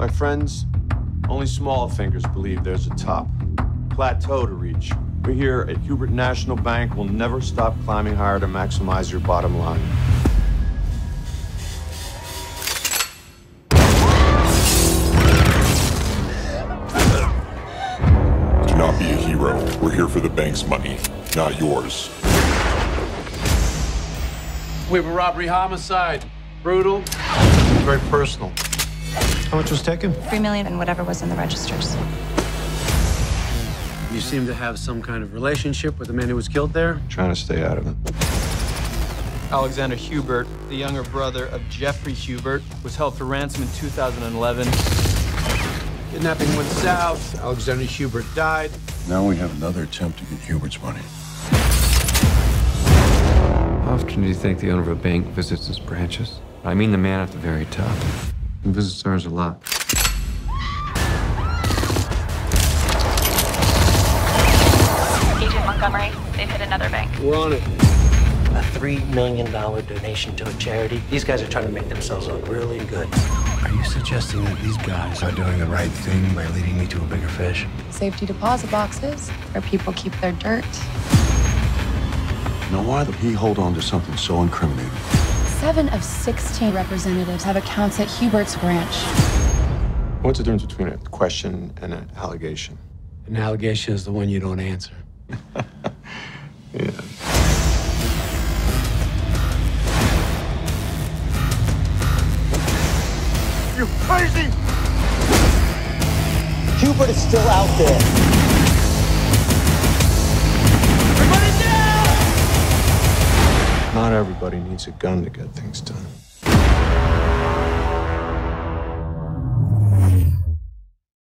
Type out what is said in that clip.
My friends, only small fingers believe there's a top, plateau to reach. We here at Hubert National Bank will never stop climbing higher to maximize your bottom line. Do not be a hero. We're here for the bank's money, not yours. We have a robbery homicide. Brutal, very personal. How much was taken? Three million and whatever was in the registers. You seem to have some kind of relationship with the man who was killed there. Trying to stay out of it. Alexander Hubert, the younger brother of Jeffrey Hubert, was held for ransom in 2011. Kidnapping went south. Alexander Hubert died. Now we have another attempt to get Hubert's money. How often do you think the owner of a bank visits his branches? I mean the man at the very top. He visits ours a lot. Agent Montgomery, they've hit another bank. We're on it. a $3 million donation to a charity. These guys are trying to make themselves look really good. Are you suggesting that these guys are doing the right thing by leading me to a bigger fish? Safety deposit boxes where people keep their dirt. Now, why did he hold on to something so incriminating? Seven of 16 representatives have accounts at Hubert's branch. What's the difference between a question and an allegation? An allegation is the one you don't answer. Yeah. You crazy! Hubert is still out there. Not everybody needs a gun to get things done.